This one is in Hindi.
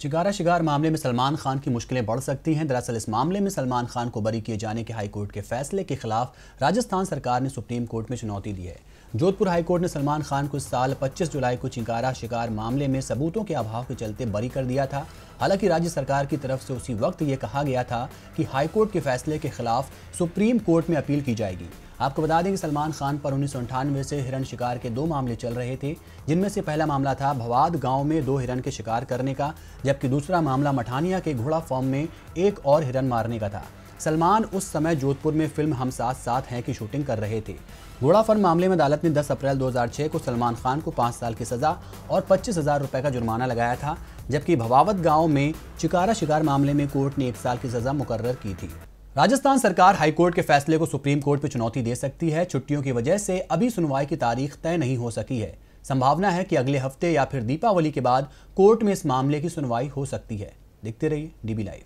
चिकारा शिकार मामले में सलमान खान की मुश्किलें बढ़ सकती हैं। दरअसल इस मामले में सलमान खान को बरी किए जाने के हाईकोर्ट के फैसले के खिलाफ राजस्थान सरकार ने सुप्रीम कोर्ट में चुनौती दी है। जोधपुर हाईकोर्ट ने सलमान खान को इस साल 25 जुलाई को चिंकारा शिकार मामले में सबूतों के अभाव के चलते बरी कर दिया था। हालाँकि राज्य सरकार की तरफ़ से उसी वक्त ये कहा गया था कि हाईकोर्ट के फैसले के खिलाफ सुप्रीम कोर्ट में अपील की जाएगी। आपको बता दें कि सलमान खान पर उन्नीस से हिरण शिकार के दो मामले चल रहे थे, जिनमें से पहला मामला था भवाद गाँव में दो हिरन के शिकार करने का, जबकि दूसरा मामला मठानिया के घोड़ा फॉर्म में एक और हिरण मारने का था। सलमान उस समय जोधपुर में फ़िल्म हम साथ साथ हैं की शूटिंग कर रहे थे। घोड़ा फर्म मामले में अदालत ने 10 अप्रैल 2006 को सलमान खान को पाँच साल की सजा और पच्चीस हज़ार रुपए का जुर्माना लगाया था, जबकि भवावत गाँव में चिकारा शिकार मामले में कोर्ट ने एक साल की सजा मुकर्र की थी। राजस्थान सरकार हाईकोर्ट के फैसले को सुप्रीम कोर्ट पर चुनौती दे सकती है। छुट्टियों की वजह से अभी सुनवाई की तारीख तय नहीं हो सकी है। संभावना है कि अगले हफ़्ते या फिर दीपावली के बाद कोर्ट में इस मामले की सुनवाई हो सकती है। देखते रहिए डीबी लाइव।